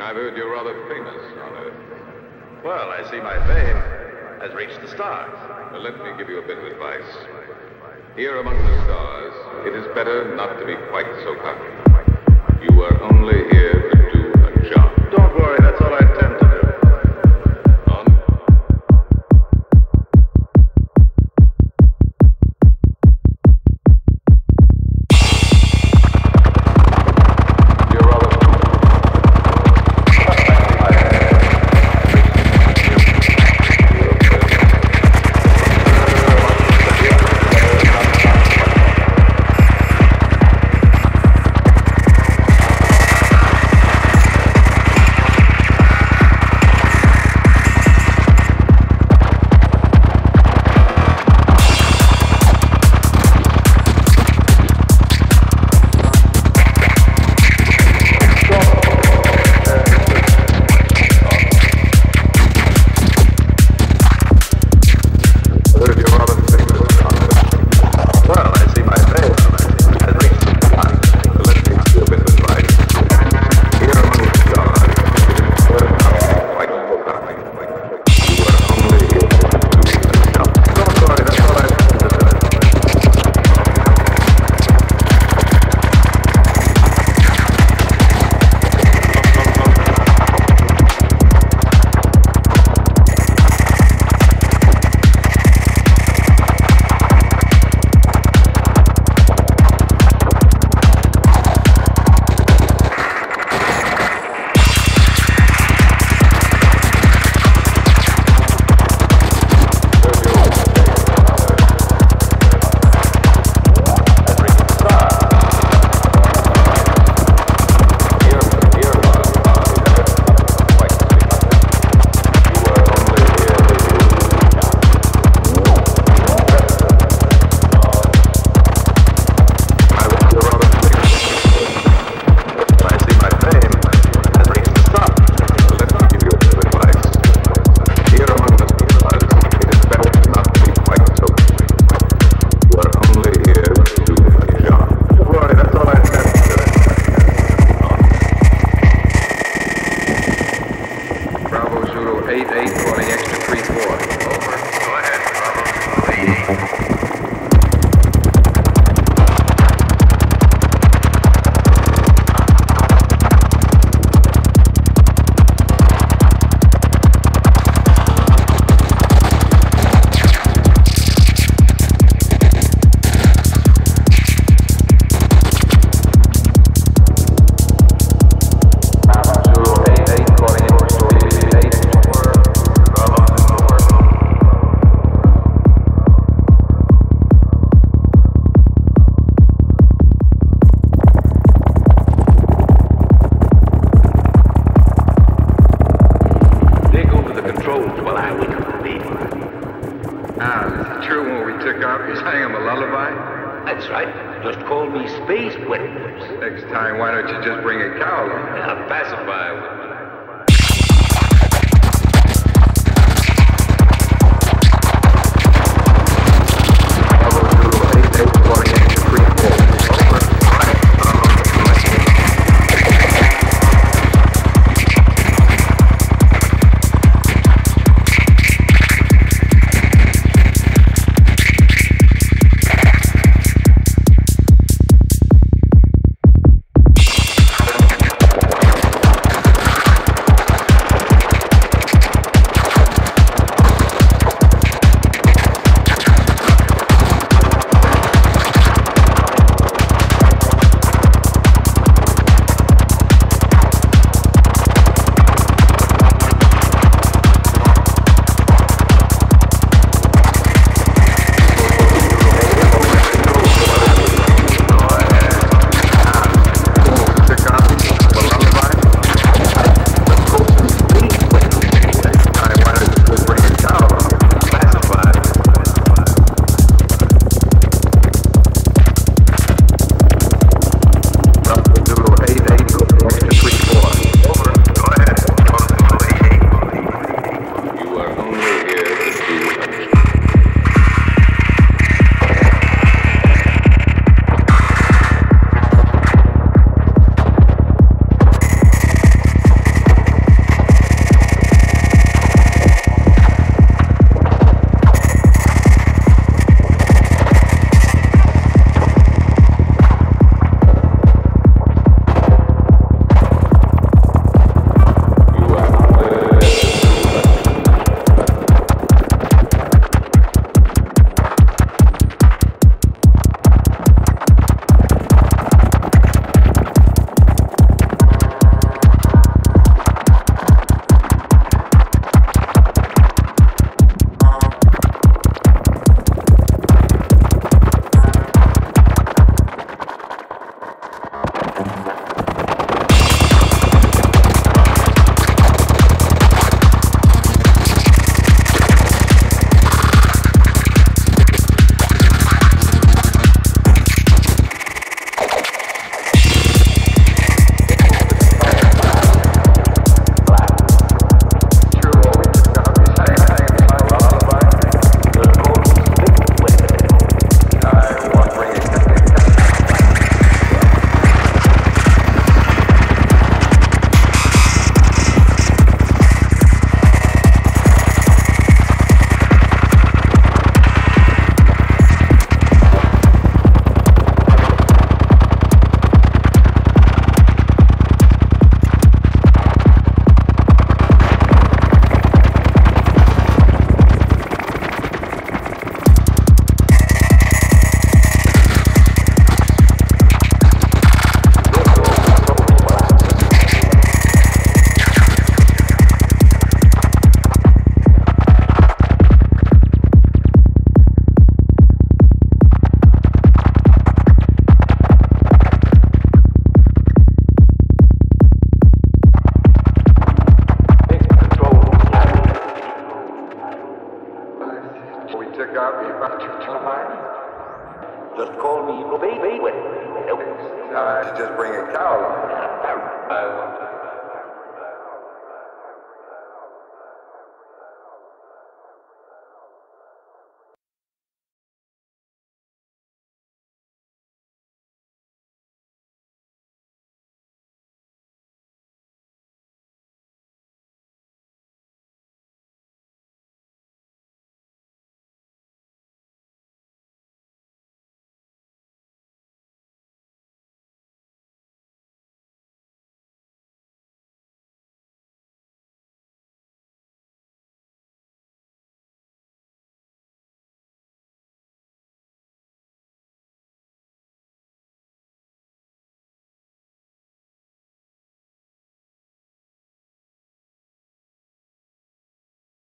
I've heard you're rather famous on Earth. Well, I see my fame has reached the stars. Now let me give you a bit of advice. Here among the stars, it is better not to be quite so cocky. You are only here eight eight for the extra three four. That's right. Just call me Space Whitman. Next time, why don't you just bring a cow along? A pacifier Just call me Baby. Now just bring a cow.